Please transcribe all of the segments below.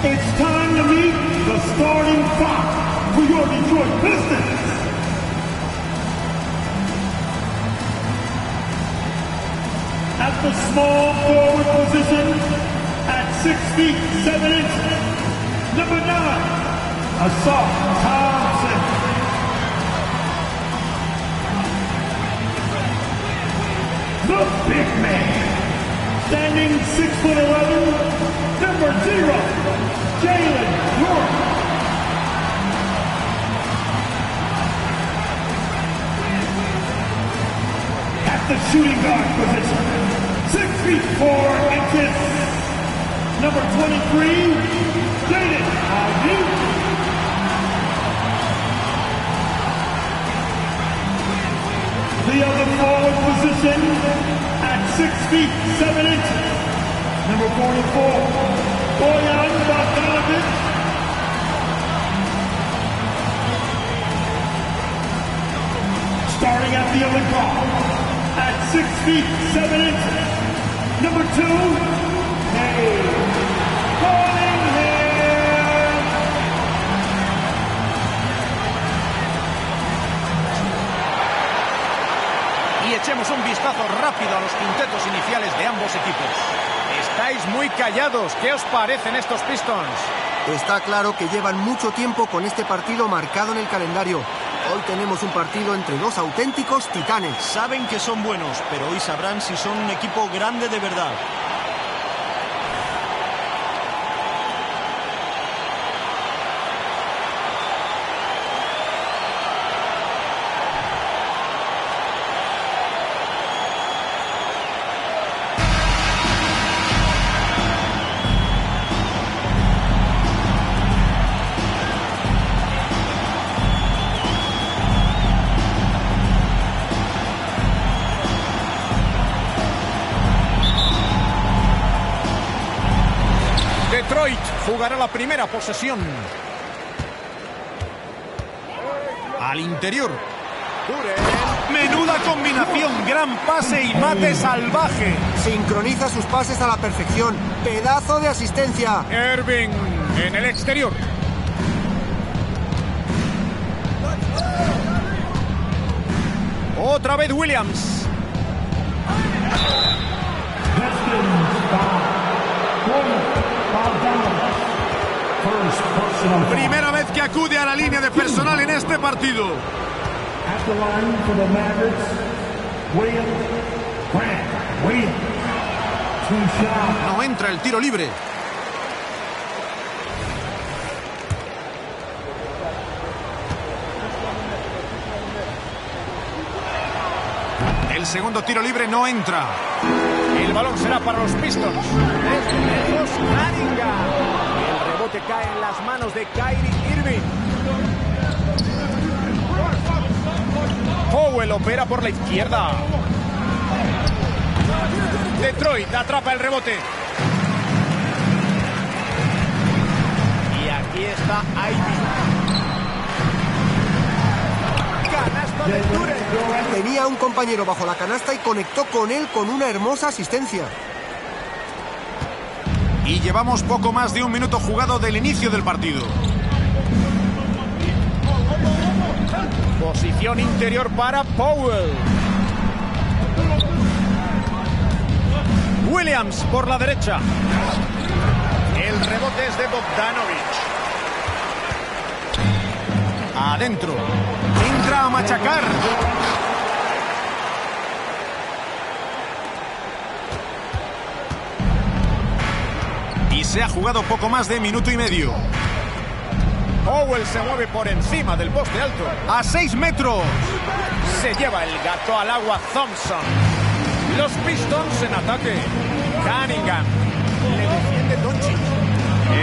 It's time to meet the starting five for your Detroit Pistons. At the small forward position, at six feet seven inches, number nine, Asaf Thompson. The big man, standing six foot eleven, number zero, Jalen. At the shooting guard position, six feet four inches, number 23, Jaden Ayuk. The other forward position at six feet seven inches, number 44, Boyan Bogdanovich. Starting at the other guard at six feet seven inches, number two, Nate echemos un vistazo rápido a los quintetos iniciales de ambos equipos. Estáis muy callados. ¿Qué os parecen estos Pistons? Está claro que llevan mucho tiempo con este partido marcado en el calendario. Hoy tenemos un partido entre dos auténticos titanes. Saben que son buenos, pero hoy sabrán si son un equipo grande de verdad. Primera posesión. Al interior. Menuda combinación, gran pase y mate salvaje. Sincroniza sus pases a la perfección. Pedazo de asistencia. Irving en el exterior. Otra vez Williams. First personal foul. Primera vez que acude a la línea de personal en este partido. No entra el tiro libre. El segundo tiro libre no entra. El balón será para los Pistons. Desde lejos, Cunningham. Cae en las manos de Kyrie Irving. Powell opera por la izquierda. Detroit atrapa el rebote. Y aquí está Ivy. Canasta de Duren. Tenía a un compañero bajo la canasta y conectó con él con una hermosa asistencia. Y llevamos poco más de un minuto jugado del inicio del partido. Posición interior para Powell. Williams por la derecha. El rebote es de Bogdanovich. Adentro. Entra a machacar. Se ha jugado poco más de minuto y medio. Powell se mueve por encima del poste alto. A 6 metros. Se lleva el gato al agua Thompson. Los Pistons en ataque. Cunningham. Le defiende Doncic.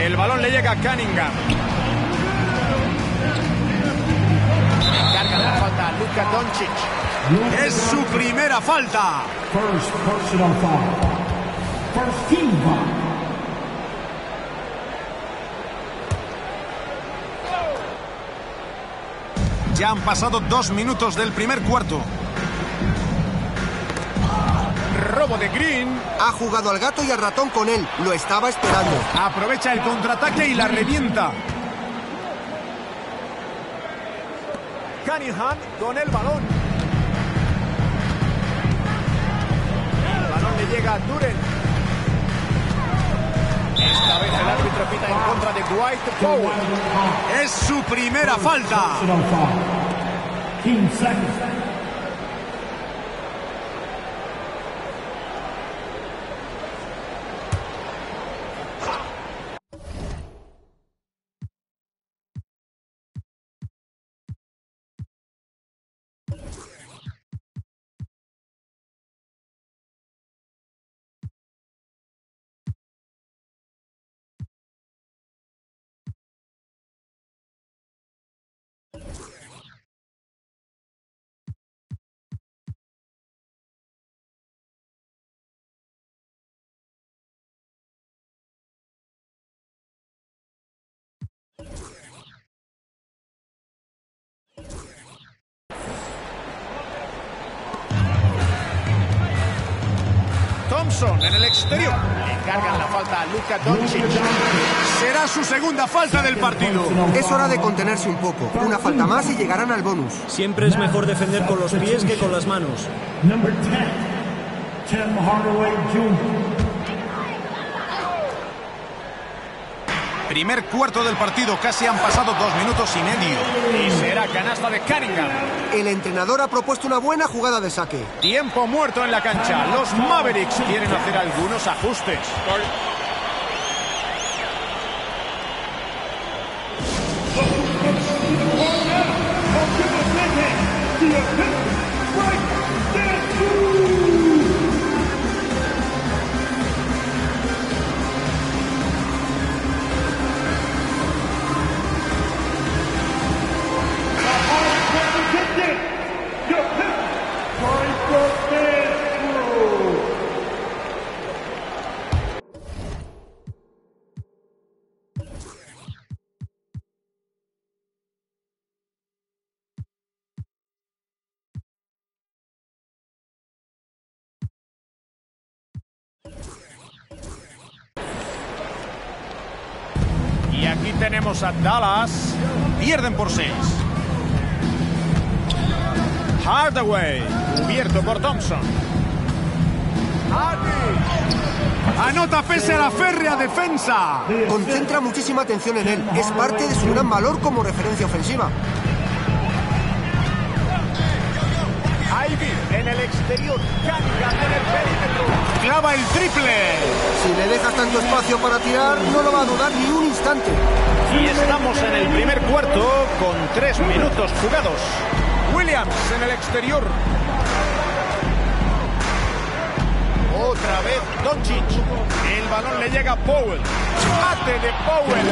El balón le llega a Cunningham. Carga la falta a Luka Doncic. Es su primera falta. First personal foul. First team foul. Ya han pasado dos minutos del primer cuarto. robo de Green. Ha jugado al gato y al ratón con él. Lo estaba esperando. Aprovecha el contraataque y la revienta. Cunningham con el balón. El balón le llega a Duren. Esta vez el árbitro pita en contra de White Powell. Es su primera falta. Thompson en el exterior. Le cargan la falta a Luka Doncic. Será su segunda falta del partido. Es hora de contenerse un poco. Una falta más y llegarán al bonus. Siempre es mejor defender con los pies que con las manos. Number 10, Tim Hardaway Jr. Primer cuarto del partido, casi han pasado dos minutos y medio. Y será canasta de Cunningham. El entrenador ha propuesto una buena jugada de saque. Tiempo muerto en la cancha. Los Mavericks quieren hacer algunos ajustes. A Dallas. Pierden por seis. Hardaway, cubierto por Thompson. Hardy. Anota pese a la férrea defensa. Concentra muchísima atención en él. Es parte de su gran valor como referencia ofensiva. Ivy en el exterior. En el perímetro. Clava el triple. Si le dejas tanto espacio para tirar, no lo va a dudar ni un instante. Y estamos en el primer cuarto con tres minutos jugados. Williams en el exterior. Otra vez Doncic. El balón le llega a Powell. Mate de Powell.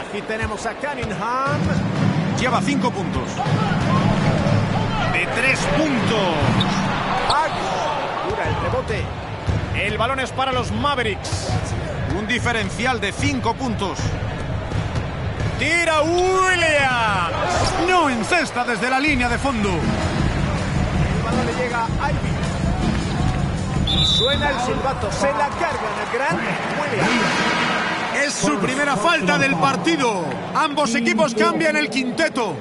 Aquí tenemos a Cunningham. Lleva cinco puntos. De tres puntos. El. El balón es para los Mavericks. Un diferencial de cinco puntos. Tira Williams. No encesta desde la línea de fondo. El balón le llega a Ivy. Suena el silbato. Se la cargan a Grant Williams. Es su primera falta del partido. Ambos equipos cambian el quinteto.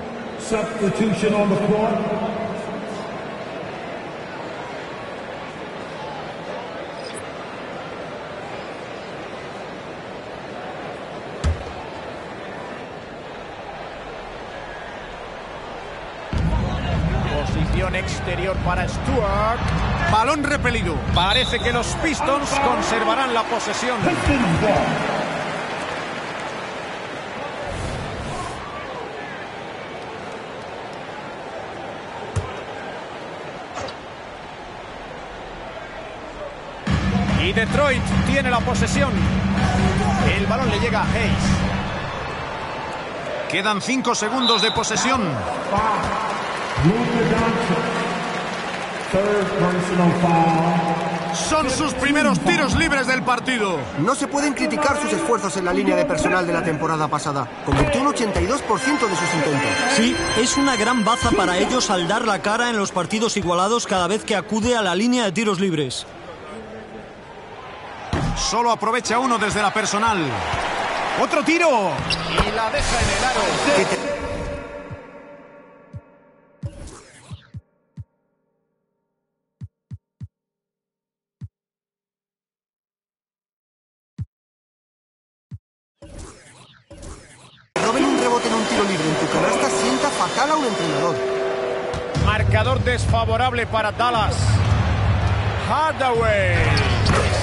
Para Stewart. Balón repelido. Parece que los Pistons conservarán la posesión. Y Detroit tiene la posesión. El balón le llega a Hayes. Quedan cinco segundos de posesión. Luka Doncic. Third personal foul. Son sus primeros tiros libres del partido. No se pueden criticar sus esfuerzos en la línea de personal de la temporada pasada. Convirtió un 82% de sus intentos. Sí, es una gran baza para ellos al dar la cara en los partidos igualados cada vez que acude a la línea de tiros libres. Solo aprovecha uno desde la personal. Otro tiro. Y la deja en el aro. Marcador desfavorable para Dallas. Hardaway.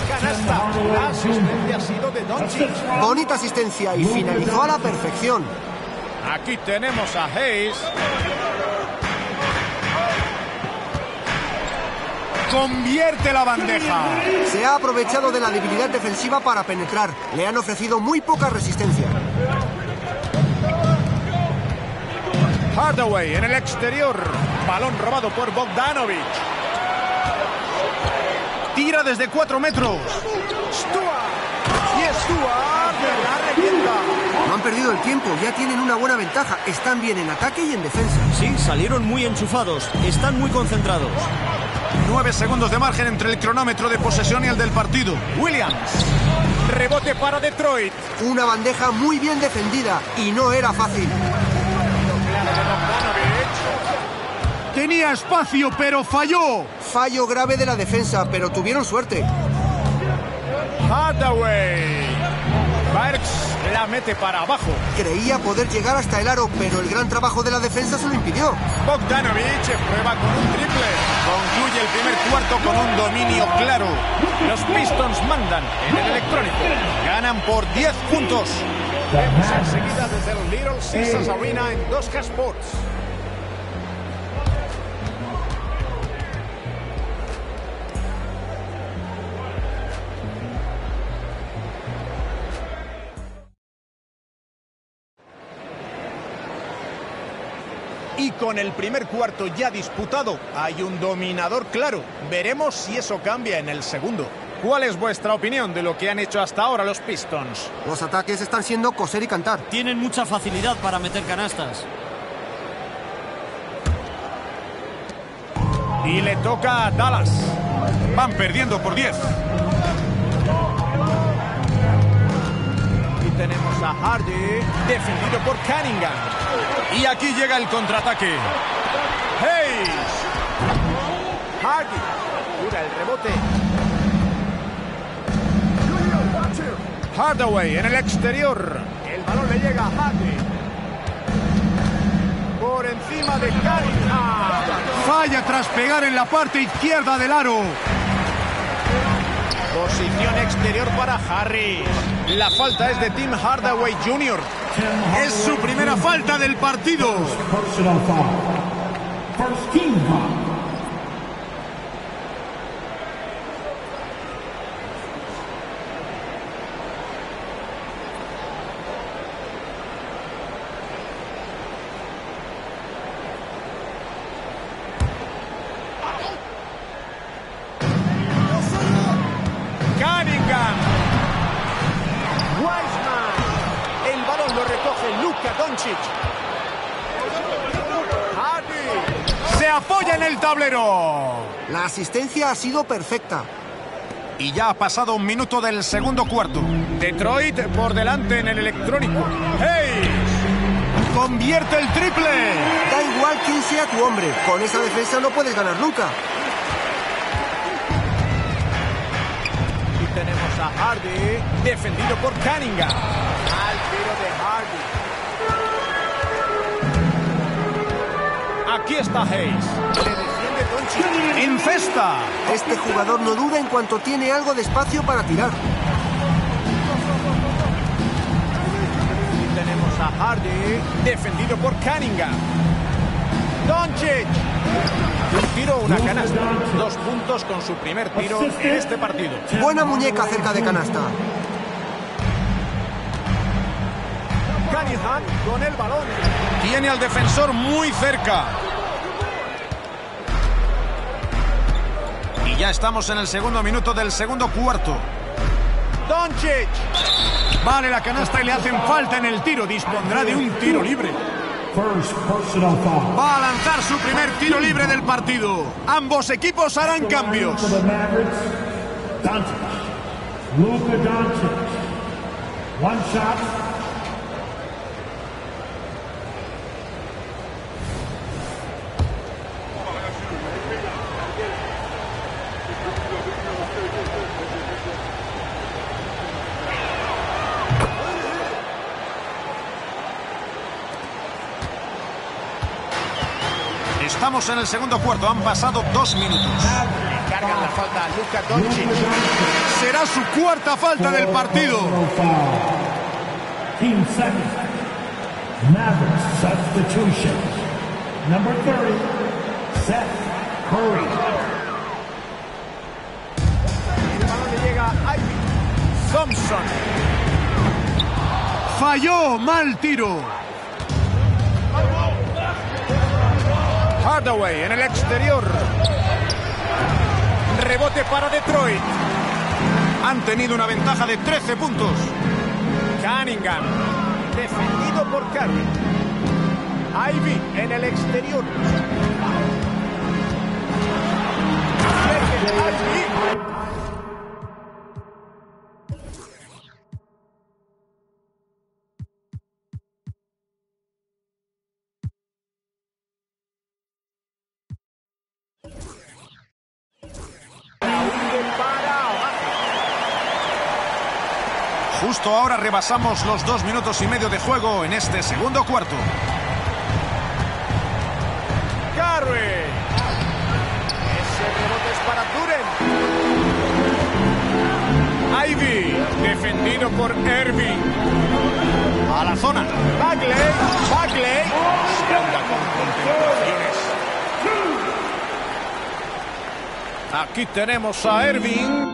Canasta. La asistencia ha sido de Doncic. Bonita asistencia y finalizó a la perfección. Aquí tenemos a Hayes. Convierte la bandeja. Se ha aprovechado de la debilidad defensiva para penetrar. Le han ofrecido muy poca resistencia. Hardaway en el exterior. Balón robado por Bogdanovich. Tira desde 4 metros. Stuart. Y Stuart la revienta. No han perdido el tiempo, ya tienen una buena ventaja. Están bien en ataque y en defensa. Sí, salieron muy enchufados, están muy concentrados. 9 segundos de margen entre el cronómetro de posesión y el del partido. Williams. Rebote para Detroit. Una bandeja muy bien defendida y no era fácil. Tenía espacio, pero falló. Fallo grave de la defensa, pero tuvieron suerte. Hardaway. Barks la mete para abajo. Creía poder llegar hasta el aro, pero el gran trabajo de la defensa se lo impidió. Bogdanovich prueba con un triple. Concluye el primer cuarto con un dominio claro. Los Pistons mandan en el electrónico. Ganan por 10 puntos. Vemos enseguida desde el Little Caesars Arena en 2K Sports. Con el primer cuarto ya disputado, hay un dominador claro. Veremos si eso cambia en el segundo. ¿Cuál es vuestra opinión de lo que han hecho hasta ahora los Pistons? Los ataques están siendo coser y cantar. Tienen mucha facilidad para meter canastas. Y le toca a Dallas. Van perdiendo por 10. Y tenemos a Hardy, defendido por Cunningham. Y aquí llega el contraataque. Hayes. Hardy. Dura el rebote. Hardaway en el exterior. El balón le llega a Hardy. Por encima de Cunningham. Falla tras pegar en la parte izquierda del aro. Posición exterior para Harris. La falta es de Tim Hardaway Jr. Es su primera falta del partido. La asistencia ha sido perfecta. Y ya ha pasado un minuto del segundo cuarto. Detroit por delante en el electrónico. ¡Hey! Convierte el triple. Da igual quién sea tu hombre. Con esa defensa no puedes ganar nunca. Y tenemos a Hardy defendido por Cunningham. Al tiro de Hardy. Aquí está Hayes. En cesta. Este jugador no duda en cuanto tiene algo de espacio para tirar. Y tenemos a Hardy, defendido por Cunningham. Doncic. Un tiro, una canasta. Dos puntos con su primer tiro en este partido. Buena muñeca cerca de canasta. Cunningham con el balón. Tiene al defensor muy cerca. Ya estamos en el segundo minuto del segundo cuarto. Doncic. Vale la canasta y le hacen falta en el tiro. Dispondrá de un tiro libre. First personal foul. Va a lanzar su primer tiro libre del partido. Ambos equipos harán cambios. One shot. Estamos en el segundo cuarto. Han pasado dos minutos. Cargan la falta a Luka Doncic. Será su cuarta falta del partido. Number 30, Seth Curry. Llega. Thompson. Falló mal tiro. Hardaway en el exterior. Rebote para Detroit. Han tenido una ventaja de 13 puntos. Cunningham. Defendido por Curry. Ivy en el exterior. Ahora rebasamos los dos minutos y medio de juego en este segundo cuarto. Curry. Ese rebote es para Duren. Ivy, defendido por Irving. A la zona. Bagley. Bagley. Aquí tenemos a Irving.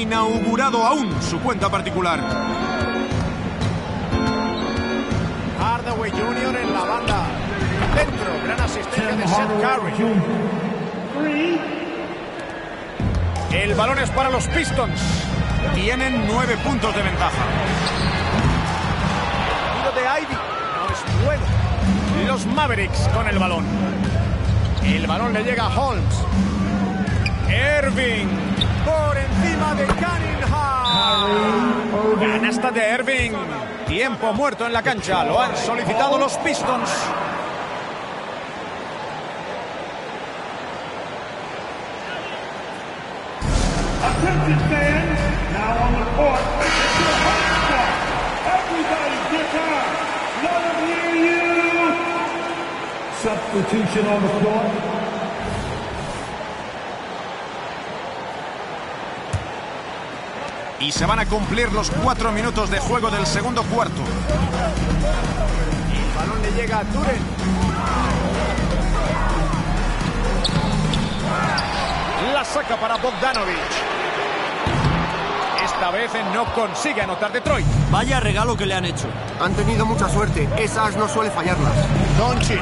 Inaugurado aún su cuenta particular. Hardaway Jr. en la banda. Dentro. Gran asistencia de Seth Curry. El balón es para los Pistons. Tienen nueve puntos de ventaja. Tiro de Ivy. No es bueno. Los Mavericks con el balón. El balón le llega a Holmes. Irving por encima de Cunningham. Canasta de Irving. Tiempo muerto en la cancha. Lo han solicitado los Pistons. Attention fans, now on Y se van a cumplir los cuatro minutos de juego del segundo cuarto. El balón le llega a Duren. La saca para Bogdanovich. Esta vez no consigue anotar Detroit. Vaya regalo que le han hecho. Han tenido mucha suerte. Esas no suele fallarlas. Doncic.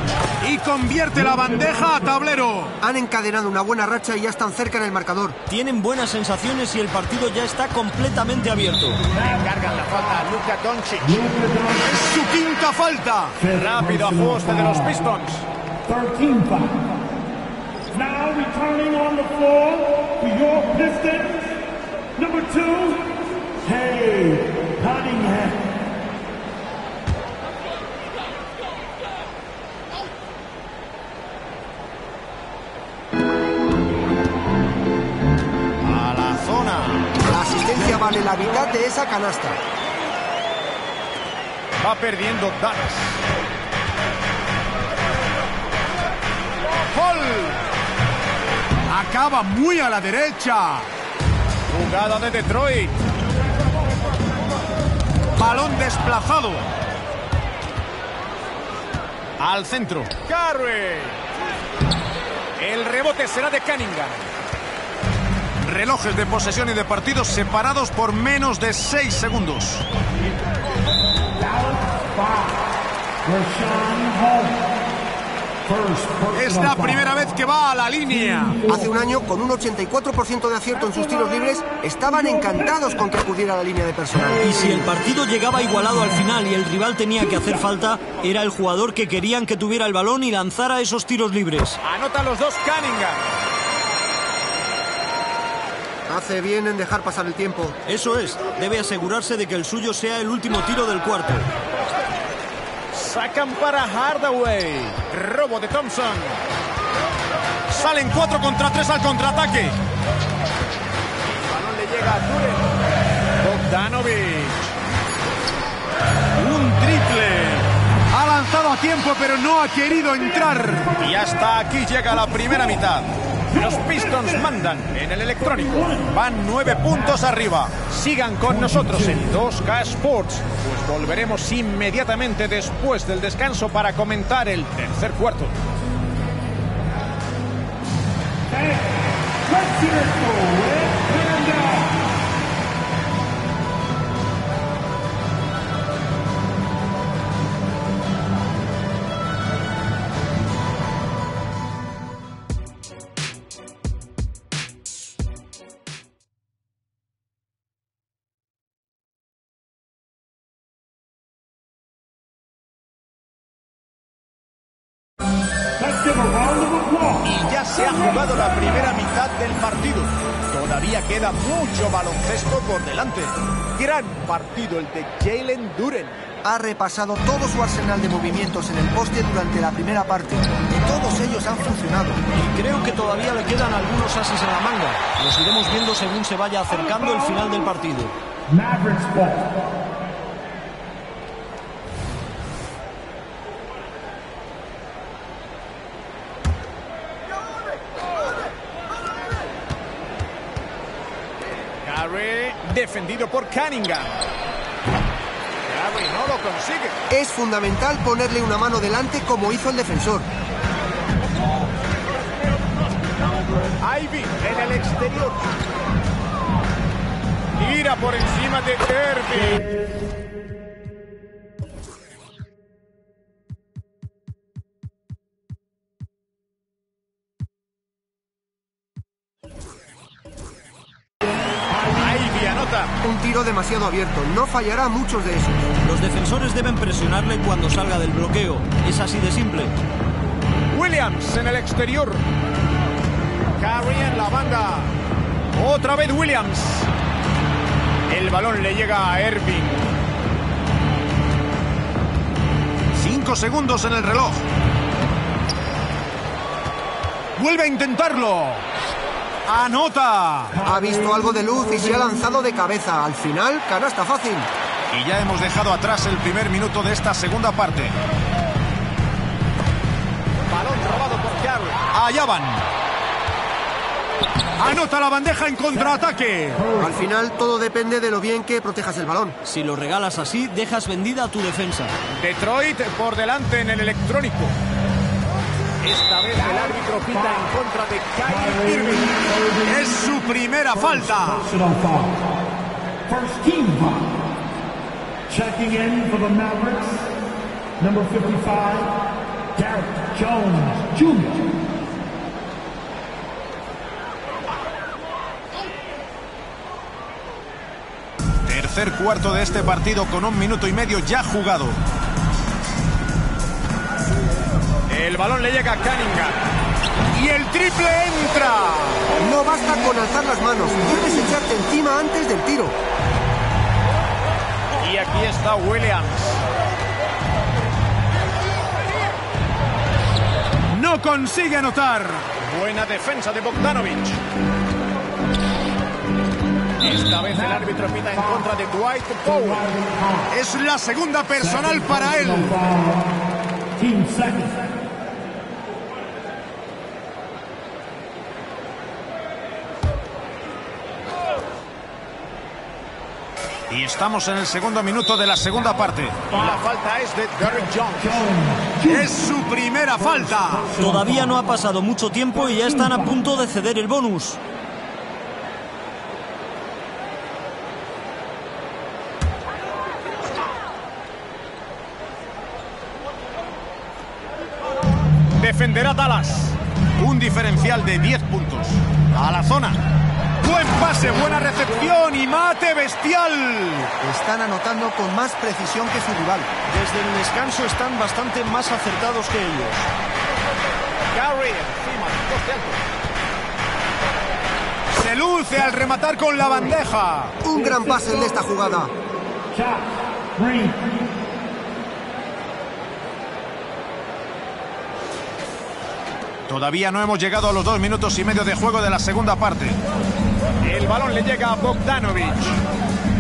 Y convierte la bandeja a tablero. Han encadenado una buena racha y ya están cerca en el marcador. Tienen buenas sensaciones y el partido ya está completamente abierto. Cargan la falta a Luka Doncic. Su quinta falta. Rápido ajuste de los Pistons. 13 foul. Now returning on the floor for your Pistons. Number two, Cunningham. Vale la mitad de esa canasta. Va perdiendo Dallas. Hall. Acaba muy a la derecha. Jugada de Detroit. Balón desplazado. Al centro. Curry. El rebote será de Cunningham. Relojes de posesión y de partidos separados por menos de 6 segundos. Es la primera vez que va a la línea. Hace un año, con un 84% de acierto en sus tiros libres, estaban encantados con que acudiera a la línea de personal. Y si el partido llegaba igualado al final y el rival tenía que hacer falta, era el jugador que querían que tuviera el balón y lanzara esos tiros libres. Anotan los dos Cunningham. Hace bien en dejar pasar el tiempo. Eso es, debe asegurarse de que el suyo sea el último tiro del cuarto. Sacan para Hardaway. Robo de Thompson. Salen 4 contra 3 al contraataque. Balón le llega a Duren. Bogdanovic. Un triple. Ha lanzado a tiempo, pero no ha querido entrar. Y hasta aquí llega la primera mitad. Los Pistons mandan en el electrónico. Van nueve puntos arriba. Sigan con nosotros en 2K Sports, pues volveremos inmediatamente después del descanso para comentar el tercer cuarto. Y ya se ha jugado la primera mitad del partido. Todavía queda mucho baloncesto por delante. Gran partido el de Jalen Duren. Ha repasado todo su arsenal de movimientos en el poste durante la primera parte. Y todos ellos han funcionado. Y creo que todavía le quedan algunos ases en la manga. Los iremos viendo según se vaya acercando el final del partido. Mavericks defendido por Cunningham. Curry no lo consigue. Es fundamental ponerle una mano delante como hizo el defensor. Ivy en el exterior. Tira por encima de Irving. Un tiro demasiado abierto. No fallará muchos de esos. Los defensores deben presionarle cuando salga del bloqueo. Es así de simple. Williams en el exterior. Curry en la banda. Otra vez Williams. El balón le llega a Irving. Cinco segundos en el reloj. Vuelve a intentarlo. Anota. Ha visto algo de luz y se ha lanzado de cabeza. Al final, canasta fácil. Y ya hemos dejado atrás el primer minuto de esta segunda parte. Balón robado por Curry. Allá van. Anota la bandeja en contraataque. Al final, todo depende de lo bien que protejas el balón. Si lo regalas así, dejas vendida a tu defensa. Detroit por delante en el electrónico. Esta vez el árbitro pita en contra de Kyrie Irving. Es su primera falta. First team. Checking in for the Mavericks, number 55, Derek Jones Jr. Tercer cuarto de este partido con un minuto y medio ya jugado. El balón le llega a Cunningham. Y el triple entra. No basta con alzar las manos. Debes echarte encima antes del tiro. Y aquí está Williams. No consigue anotar. Buena defensa de Bogdanovic. Esta vez el árbitro pita en contra de Dwight Powell. Es la segunda personal para él. Y estamos en el segundo minuto de la segunda parte. La falta es de Derrick Jones. Es su primera falta. Todavía no ha pasado mucho tiempo y ya están a punto de ceder el bonus. Recepción y mate bestial. Están anotando con más precisión que su rival. Desde el descanso están bastante más acertados que ellos. Gary encima. Se luce al rematar con la bandeja. Un gran pase en esta jugada. Todavía no hemos llegado a los dos minutos y medio de juego de la segunda parte. El balón le llega a Bogdanovic.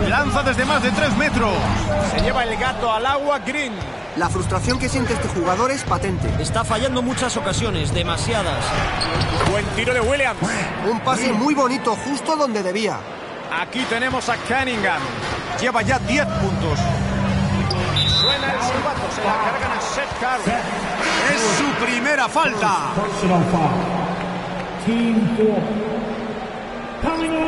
Lanza desde más de tres metros. Se lleva el gato al agua Green. La frustración que siente este jugador es patente. Está fallando muchas ocasiones, demasiadas. Buen tiro de Williams. Un pase muy bonito, justo donde debía. Aquí tenemos a Cunningham. Lleva ya 10 puntos. Suena el silbato, se la cargan a Seth Curry. Es su primera falta. Personal foul. Team four. Coming onto the floor. Your Pistons, number 28, Isaiah.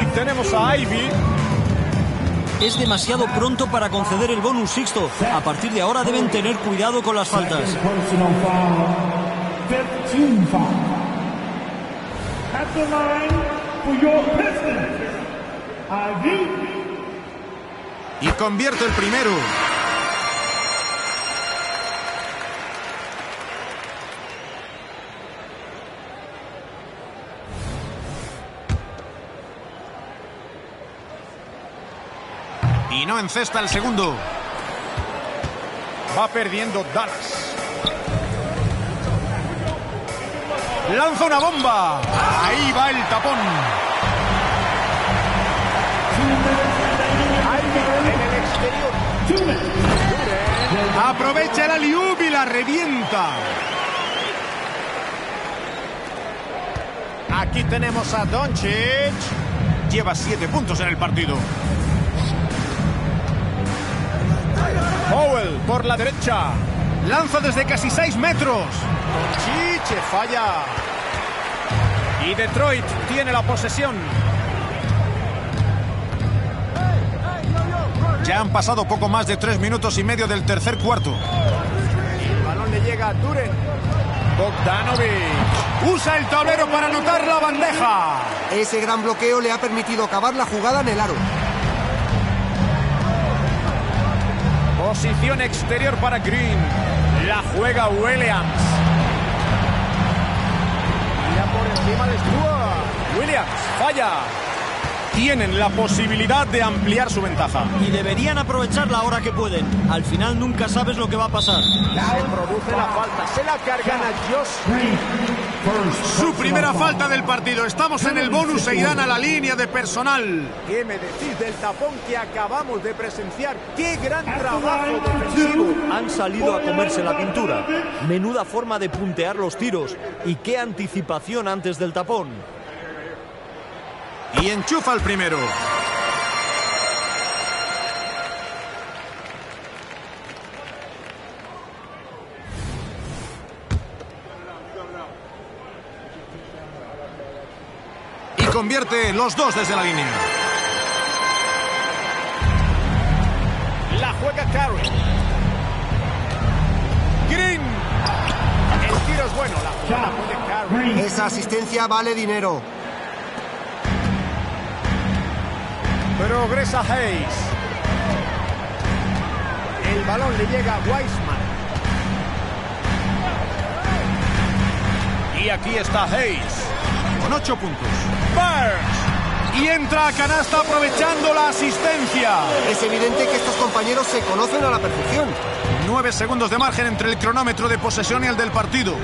Y tenemos a Ivy. Es demasiado pronto para conceder el bonus sixto. A partir de ahora deben tener cuidado con las faltas. Personal foul. 15 foul. At the line for your Pistons, Ivy. Y convierte el primero. Y no encesta el segundo. Va perdiendo Dallas. Lanza una bomba. Ahí va el tapón. Aprovecha el aliub y la revienta. Aquí tenemos a Doncic. Lleva siete puntos en el partido. Por la derecha. Lanza desde casi 6 metros. Chiche falla. Y Detroit tiene la posesión. Ya han pasado poco más de tres minutos y medio del tercer cuarto. El balón le llega a Duren. Bogdanovic. Usa el tablero para anotar la bandeja. Ese gran bloqueo le ha permitido acabar la jugada en el aro. Posición exterior para Green. La juega Williams. Mira por encima de Stewart. Williams falla. Tienen la posibilidad de ampliar su ventaja. Y deberían aprovecharla ahora que pueden. Al final nunca sabes lo que va a pasar. Se produce la falta. Se la cargan a Josh. Su primera falta del partido. Estamos en el bonus e irán a la línea de personal. ¿Qué me decís del tapón que acabamos de presenciar? ¡Qué gran trabajo defensivo! Han salido a comerse la pintura. Menuda forma de puntear los tiros. Y qué anticipación antes del tapón. Y enchufa el primero. Convierte los dos desde la línea. La juega Curry. Green. El tiro es bueno. La jugada puede. Esa asistencia vale dinero. Progresa Hayes. El balón le llega a Weisman. Y aquí está Hayes. Con ocho puntos. Burns. Y entra a canasta aprovechando la asistencia. Es evidente que estos compañeros se conocen a la perfección. Nueve segundos de margen entre el cronómetro de posesión y el del partido.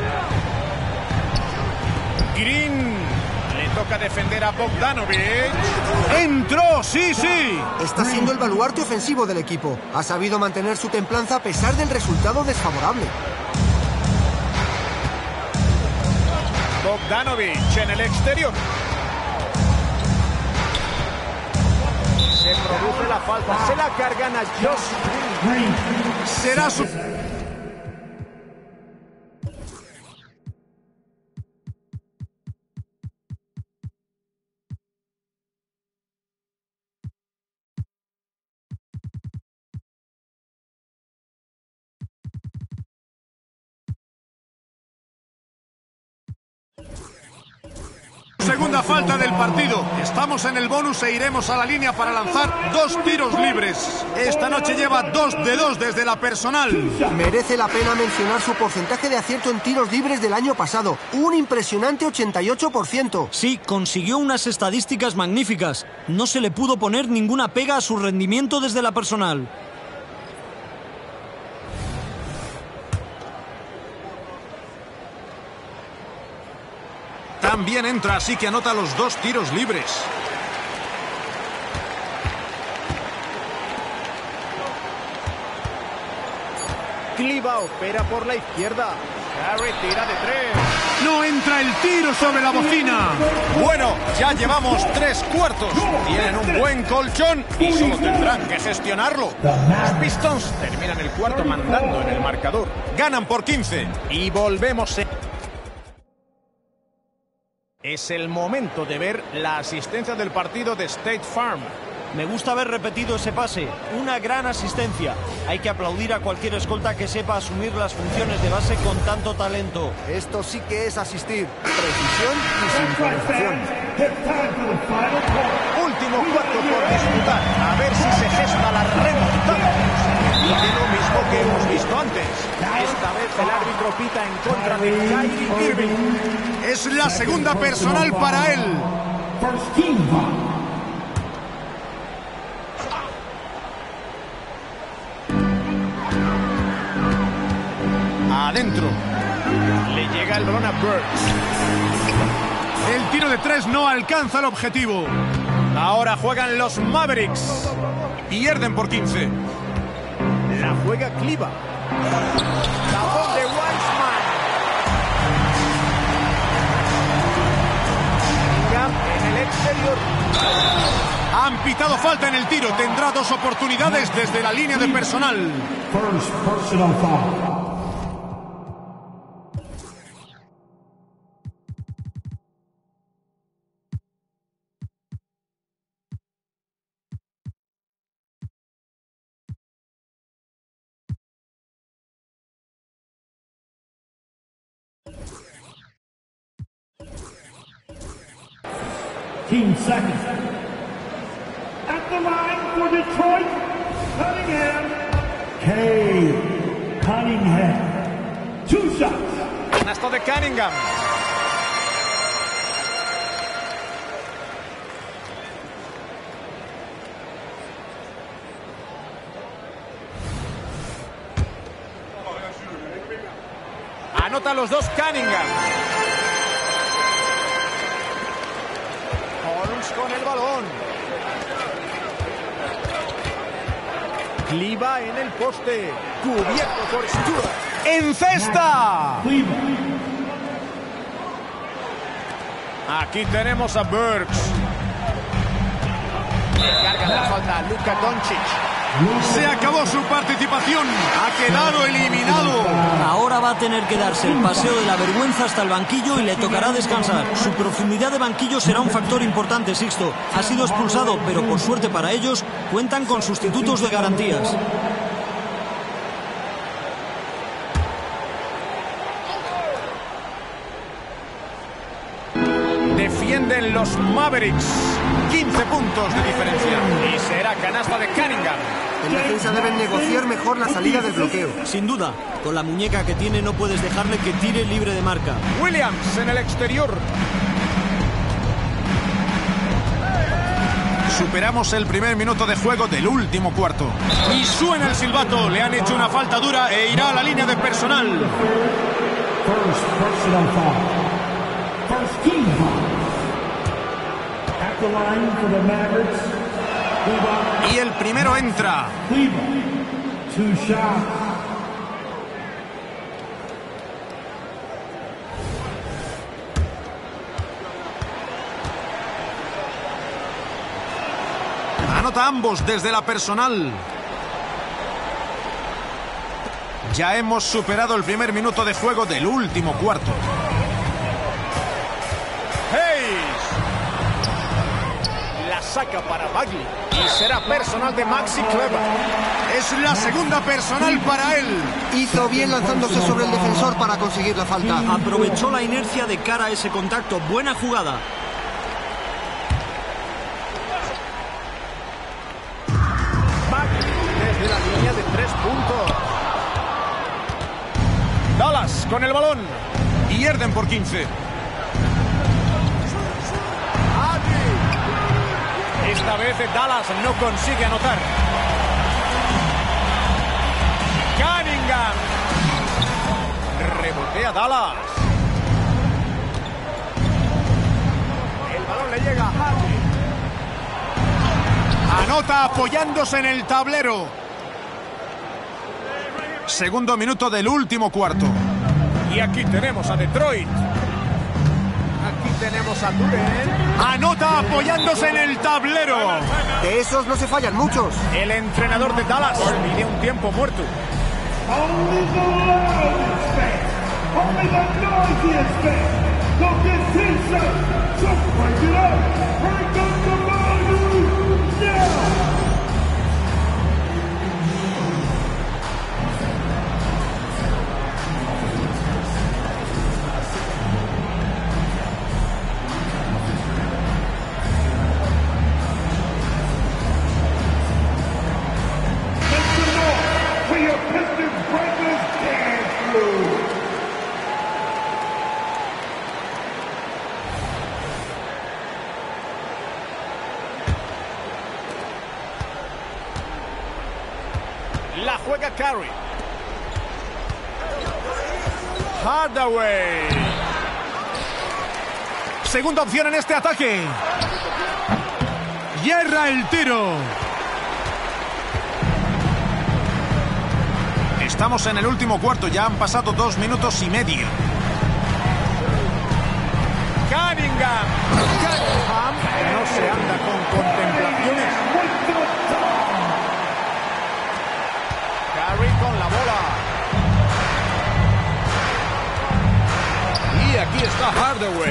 Green. Le toca defender a Bogdanovic. Entró, sí, sí. Está siendo el baluarte ofensivo del equipo. Ha sabido mantener su templanza a pesar del resultado desfavorable. Bogdanovic en el exterior. Se produce la falta. Se la cargan a Josh. Será su... falta del partido. Estamos en el bonus e iremos a la línea para lanzar dos tiros libres. Esta noche lleva dos de dos desde la personal. Merece la pena mencionar su porcentaje de acierto en tiros libres del año pasado, un impresionante 88%. Sí, consiguió unas estadísticas magníficas. No se le pudo poner ninguna pega a su rendimiento desde la personal. También entra, así que anota los dos tiros libres. Cliva opera por la izquierda. Harry tira de tres. No entra el tiro sobre la bocina. Bueno, ya llevamos tres cuartos. Tienen un buen colchón y solo tendrán que gestionarlo. Los Pistons terminan el cuarto mandando en el marcador. Ganan por 15 y volvemos. en- Es el momento de ver la asistencia del partido de State Farm. Me gusta haber repetido ese pase. Una gran asistencia. Hay que aplaudir a cualquier escolta que sepa asumir las funciones de base con tanto talento. Esto sí que es asistir. Precisión y sincronización. Final call. Último cuarto por disputar. A ver si se gesta la remontada. Que hemos visto antes. Esta vez el árbitro pita en contra de Kyrie Irving. Es la segunda personal para él. Adentro. Le llega el balón a Burks. El tiro de tres no alcanza el objetivo. Ahora juegan los Mavericks. Pierden por 15. La juega Cliva. Tapón de. Cunningham en el exterior. Han pitado falta en el tiro. Tendrá dos oportunidades desde la línea de personal. First personal foul. Team second. At the line for Detroit, Cunningham. K. Cunningham. Two shots. Canasto de Cunningham. Anota los dos Cunningham. Con el balón. Cliva en el poste. Cubierto por Stewart. ¡En cesta! Aquí tenemos a Burks. Carga la falta Luka Doncic. Se acabó su participación. Ha quedado eliminado. Ahora va a tener que darse el paseo de la vergüenza hasta el banquillo y le tocará descansar. Su profundidad de banquillo será un factor importante, Sixto. Ha sido expulsado, pero por suerte para ellos, cuentan con sustitutos de garantías. Defienden los Mavericks. 15 puntos de diferencia. Y será canasta de Cunningham. En defensa deben negociar mejor la salida del bloqueo. Sin duda, con la muñeca que tiene no puedes dejarle que tire libre de marca. Williams en el exterior. Superamos el primer minuto de juego del último cuarto. Y suena el silbato. Le han hecho una falta dura e irá a la línea de personal. First personal foul. First Y el primero entra. Anota ambos desde la personal. Ya hemos superado el primer minuto de juego del último cuarto. Saca para Bagley. Y será personal de Maxi Clever. Es la segunda personal para él. Hizo bien lanzándose sobre el defensor para conseguir la falta. Aprovechó la inercia de cara a ese contacto. Buena jugada. Bagley desde la línea de tres puntos. Dallas con el balón. Pierden por 15. Esta vez Dallas no consigue anotar. Cunningham. Rebotea Dallas. El balón le llega a Hardy. Anota apoyándose en el tablero. Segundo minuto del último cuarto. Y aquí tenemos a Detroit. Anota apoyándose en el tablero. De esos no se fallan muchos. El entrenador de Dallas pide un tiempo muerto. Segunda opción en este ataque. Hierra el tiro. Estamos en el último cuarto, ya han pasado dos minutos y medio. Cunningham. Cunningham no se anda con contemplaciones. Curry con la bola. Aquí está Hardaway.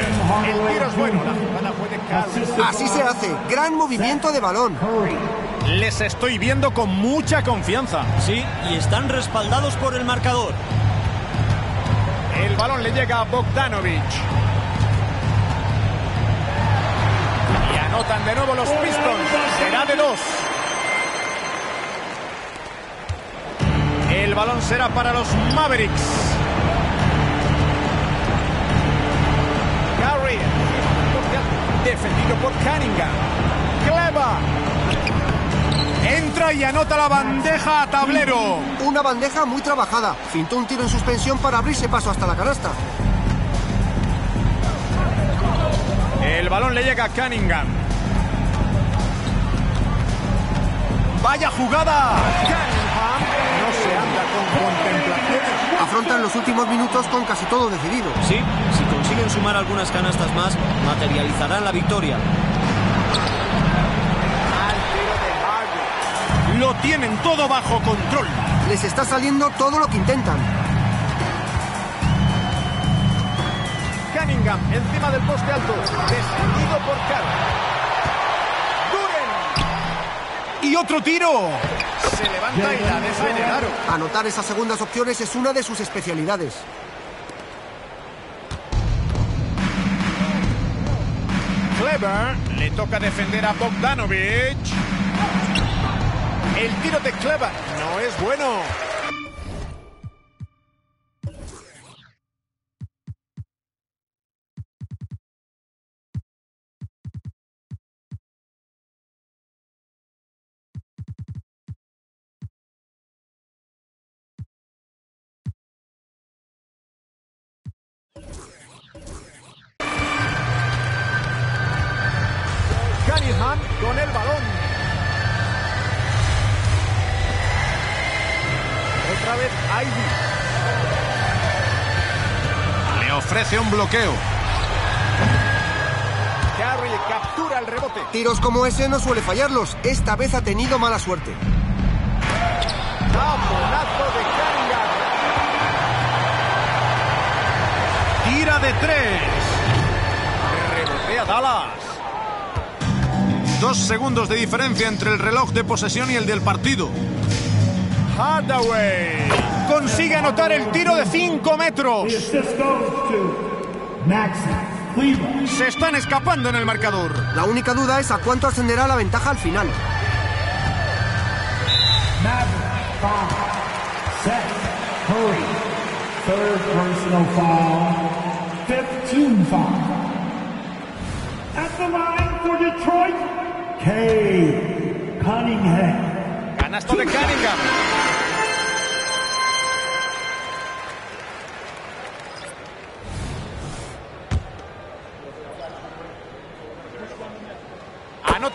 El tiro es bueno. La jugada fue de Curry. Así se hace. Gran movimiento de balón. Les estoy viendo con mucha confianza. Sí, y están respaldados por el marcador. El balón le llega a Bogdanovich. Y anotan de nuevo los Pistons. Será de dos. El balón será para los Mavericks. Defendido por Cunningham. Clever. Entra y anota la bandeja a tablero. Una bandeja muy trabajada. Fintó un tiro en suspensión para abrirse paso hasta la canasta. El balón le llega a Cunningham. Vaya jugada. Cunningham no se anda con contemplaciones. Afrontan los últimos minutos con casi todo decidido. Sí, si consiguen sumar algunas canastas más, materializarán la victoria. Lo tienen todo bajo control. Les está saliendo todo lo que intentan. Cunningham encima del poste alto. Defendido por. Duren. Y otro tiro. Se levanta y la deja en el aro. Anotar esas segundas opciones es una de sus especialidades. Clever le toca defender a Bogdanovich. El tiro de Clever no es bueno. Bloqueo. Curry captura el rebote. Tiros como ese no suele fallarlos. Esta vez ha tenido mala suerte. Taponazo de Cunningham. Tira de tres. Rebotea Dallas. Dos segundos de diferencia entre el reloj de posesión y el del partido. Hardaway consigue anotar el tiro de 5 metros. Se están escapando en el marcador. La única duda es a cuánto ascenderá la ventaja al final. Foul. Seth Curry,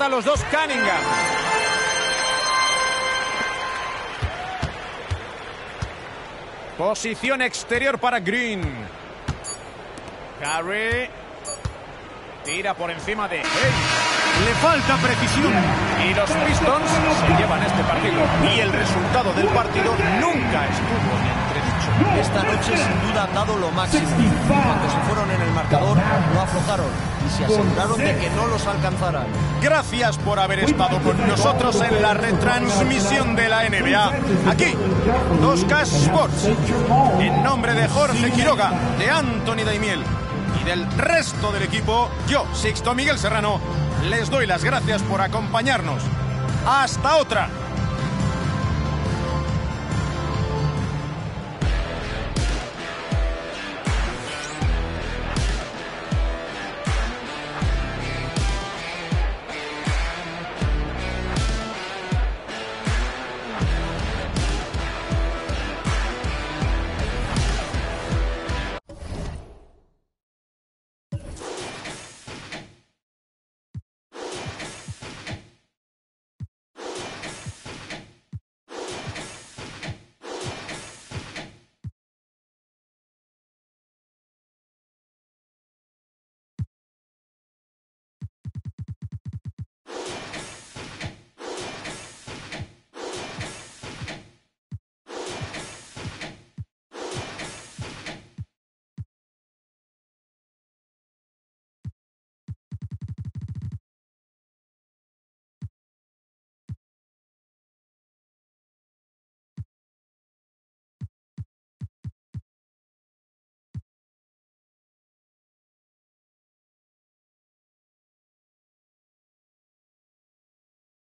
Anota los dos Cunningham. Posición exterior para Green. Curry. Tira por encima de Hayes. Le falta precisión. Y los Pistons se llevan este partido. Y el resultado del partido nunca estuvo en. Esta noche sin duda han dado lo máximo. Cuando se fueron en el marcador no aflojaron y se aseguraron de que no los alcanzaran. Gracias por haber estado con nosotros en la retransmisión de la NBA. Aquí, 2K Sports. En nombre de Jorge Quiroga, de Anthony Daimiel y del resto del equipo, yo, Sixto Miguel Serrano, les doy las gracias por acompañarnos. Hasta otra.